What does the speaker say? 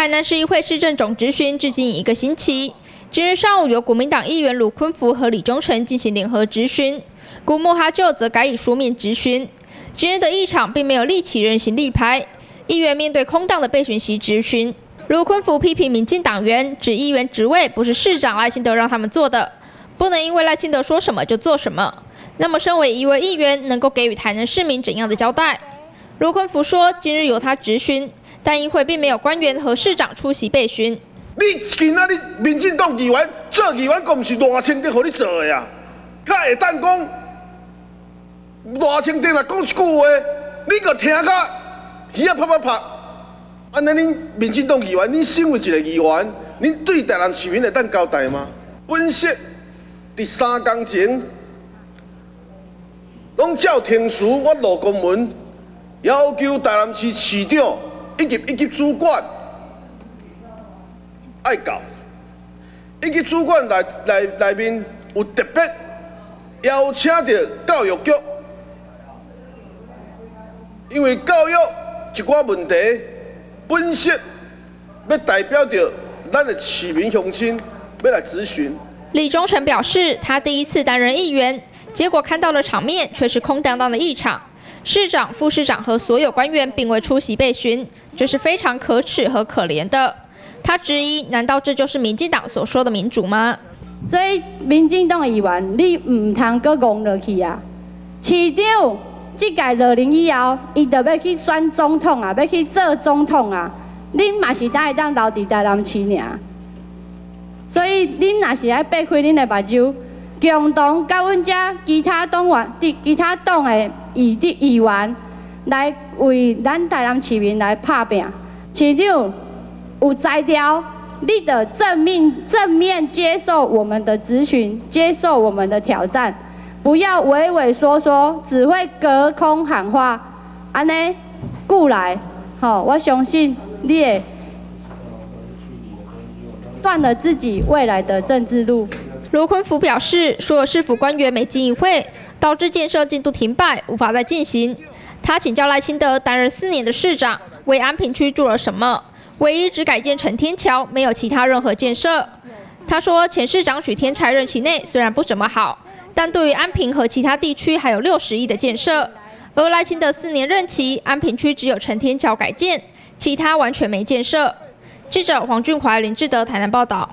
台南市议会市政总质询至今一个星期，今日上午由国民党议员卢坤福和李忠诚进行联合质询，古木哈就则改以书面质询。今日的议场并没有立起人形立牌，议员面对空荡的被询席质询。卢坤福批评民进党员指议员职位不是市长赖清德让他们做的，不能因为赖清德说什么就做什么。那么，身为一位议员，能够给予台南市民怎样的交代？卢坤福说，今日由他质询。但议会并没有官员和市长出席备询。你今仔日民进党议员做议员，公是赖清德互你做的呀？较会当讲赖清德若讲一句话，你个听甲耳仔啪啪啪。安尼恁民进党议员，你身为一个议员，恁对台南市民会当交代吗？本席第三工前，拢照听书，我录公文，要求台南市市长。以及以及主管爱教，以及主管内内内面有特别邀请到教育局，因为教育一寡问题本身要代表着咱的市民乡亲要来咨询。李忠诚表示，他第一次担任议员，结果看到的场面却是空荡荡的议场。市长、副市长和所有官员并未出席被询，这是非常可耻和可怜的。他质疑：难道这就是民进党所说的民主吗？所以，民进党议员，你唔通阁讲落去啊！市长即届落任以后，伊就要去选总统啊，要去做总统啊，恁嘛是当会当留伫台南市尔。所以，恁若是爱避开恁的目睭。共同甲阮遮其他党员、其他党的议的议员来为咱台南市民来拍拼。市长有才调，你得正面正面接受我们的咨询，接受我们的挑战，不要畏畏缩缩，只会隔空喊话。安尼过来，好，我相信你也断了自己未来的政治路。卢坤福表示，所有市府官员没进议会，导致建设进度停摆，无法再进行。他请教赖清德担任四年的市长，为安平区做了什么？唯一只改建成天桥，没有其他任何建设。他说，前市长许天才任期内虽然不怎么好，但对于安平和其他地区还有六十亿的建设。而赖清德四年任期，安平区只有成天桥改建，其他完全没建设。记者黄俊华、林志德台南报道。